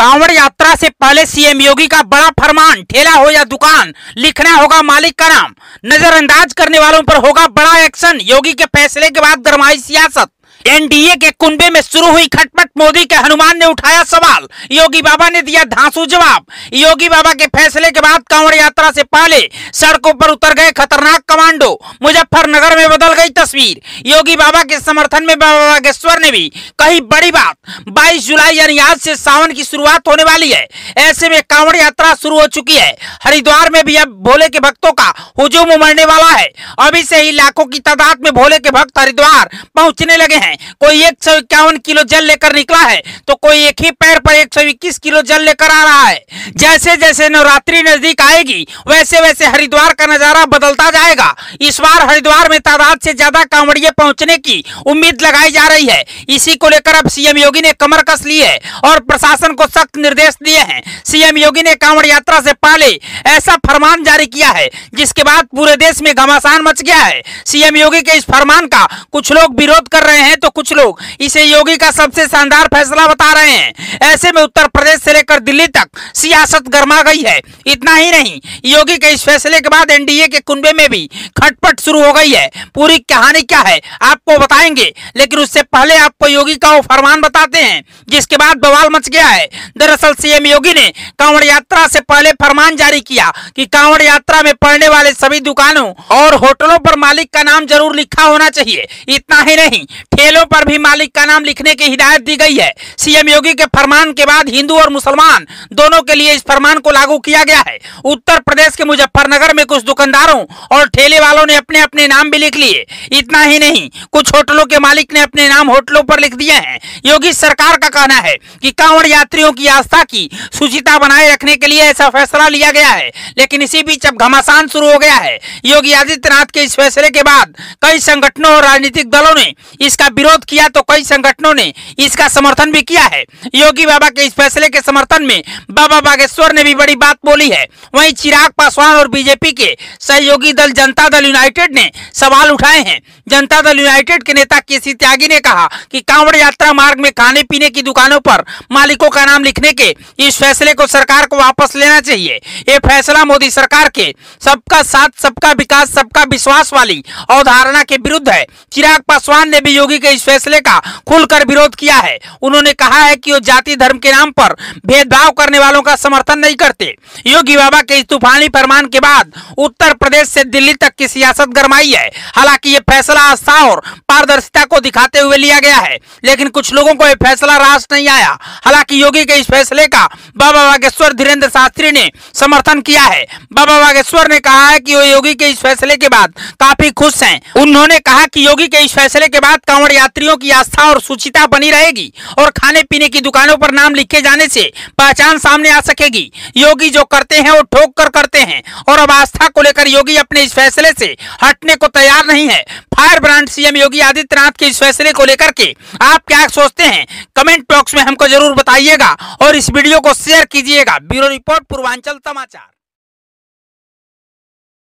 कांवड़ यात्रा से पहले सीएम योगी का बड़ा फरमान, ठेला हो या दुकान, लिखना होगा मालिक का नाम। नजरअंदाज करने वालों पर होगा बड़ा एक्शन। योगी के फैसले के बाद गरमाई सियासत। एनडीए के कुंबे में शुरू हुई खटपट, मोदी के हनुमान ने उठाया सवाल। योगी बाबा ने दिया धांसू जवाब। योगी बाबा के फैसले के बाद कांवड़ यात्रा से पहले सड़कों पर उतर गए खतरनाक कमांडो। मुजफ्फरनगर में बदल गई तस्वीर। योगी बाबा के समर्थन में बाबा बागेश्वर ने भी कही बड़ी बात। 22 जुलाई यानी आज से सावन की शुरुआत होने वाली है। ऐसे में कांवड़ यात्रा शुरू हो चुकी है। हरिद्वार में भी अब भोले के भक्तों का हुजूम उमड़ने वाला है। अभी से ही लाखों की तादाद में भोले के भक्त हरिद्वार पहुँचने लगे हैं। कोई एक सौ इक्यावन किलो जल लेकर निकला है तो कोई एक ही पैर पर एक सौ इक्कीस किलो जल लेकर आ रहा है। जैसे जैसे नवरात्रि नज़दीक आएगी वैसे वैसे हरिद्वार का नज़ारा बदलता जाएगा। इस बार हरिद्वार में तादाद से ज़्यादा कांवड़िए पहुँचने की उम्मीद लगाई जा रही है। इसी को लेकर अब सीएम योगी ने कमर कस ली है और प्रशासन को सख्त निर्देश दिए हैं। सीएम योगी ने कांवड़ यात्रा से पहले ऐसा फरमान जारी किया है, जिसके बाद पूरे देश में घमासान मच गया है। सीएम योगी के इस फरमान का कुछ लोग विरोध कर रहे हैं तो कुछ लोग इसे योगी का सबसे शानदार फैसला बता रहे हैं। ऐसे में उत्तर प्रदेश से लेकर दिल्ली तक सियासत गर्मा गई है। इतना ही नहीं, योगी के इस फैसले के बाद एनडीए के कुंबे में भी खटपट शुरू हो गई है। पूरी कहानी क्या है, आपको बताएँगे। लेकिन उससे पहले आपको योगी का वो फरमान बताते हैं, जिसके बाद बवाल मच गया है। दरअसल सीएम योगी ने कांवड़ यात्रा से पहले फरमान जारी किया कि कांवड़ यात्रा में पड़ने वाले सभी दुकानों और होटलों पर मालिक का नाम ज़रूर लिखा होना चाहिए। इतना ही नहीं ठेलों पर भी मालिक का नाम लिखने की हिदायत दी गई है। सीएम योगी के फरमान के बाद हिंदू और मुसलमान दोनों के लिए इस फरमान को लागू किया गया है। उत्तर प्रदेश के मुजफ्फरनगर में कुछ दुकानदारों और ठेले वालों ने अपने अपने नाम भी लिख लिए। इतना ही नहीं, कुछ होटलों के मालिक ने अपने नाम होटलों पर लिख दिए हैं। योगी सरकार का कहना है कि कांवड़ यात्रियों की आस्था की सुचिता बनाए रखने के लिए ऐसा फैसला लिया गया है। लेकिन इसी बीच अब घमासान शुरू हो गया है। योगी आदित्यनाथ के इस फैसले के बाद कई संगठनों और राजनीतिक दलों ने इसका विरोध किया तो कई संगठनों ने इसका समर्थन भी किया है। योगी बाबा के इस फैसले के समर्थन में बाबा बागेश्वर ने भी बड़ी बात बोली है। वहीं चिराग पासवान और बीजेपी के सहयोगी दल जनता दल यूनाइटेड ने सवाल उठाए हैं। जनता दल यूनाइटेड के नेता केसी त्यागी ने कहा कि कांवड़ यात्रा मार्ग में खाने पीने की दुकानों पर मालिकों का नाम लिखने के इस फैसले को सरकार को वापस लेना चाहिए। ये फैसला मोदी सरकार के सबका साथ, सबका विकास, सबका विश्वास वाली अवधारणा के विरुद्ध है। चिराग पासवान ने भी योगी के इस फैसले का खुलकर विरोध किया है। उन्होंने कहा है कि वो जाति धर्म के नाम पर भेदभाव करने वालों का समर्थन नहीं करते। योगी बाबा के इस तूफानी फरमान के बाद उत्तर प्रदेश से दिल्ली तक की सियासत गरमाई है। हालाँकि ये फैसला आस्था और पारदर्शिता को दिखाते हुए लिया गया है, लेकिन कुछ लोगों को यह फैसला रास नहीं आया। हालाँकि योगी के इस फैसले का बाबा बागेश्वर धीरेन्द्र शास्त्री ने समर्थन किया है। बाबा बागेश्वर ने कहा है कि वो योगी के इस फैसले के बाद काफ़ी खुश हैं। उन्होंने कहा कि योगी के इस फैसले के बाद कांवड़ यात्रियों की आस्था और सुचिता बनी रहेगी और खाने पीने की दुकानों पर नाम लिखे जाने से पहचान सामने आ सकेगी। योगी जो करते हैं, वो ठोक कर करते हैं और अब आस्था को लेकर योगी अपने इस फैसले से हटने को तैयार नहीं है। Fire brand CM Yogi Adityanath के इस फैसले को लेकर के आप क्या सोचते हैं? कमेंट बॉक्स में हमको ज़रूर बताइएगा और इस वीडियो को शेयर कीजिएगा। ब्यूरो रिपोर्ट, पूर्वांचल समाचार।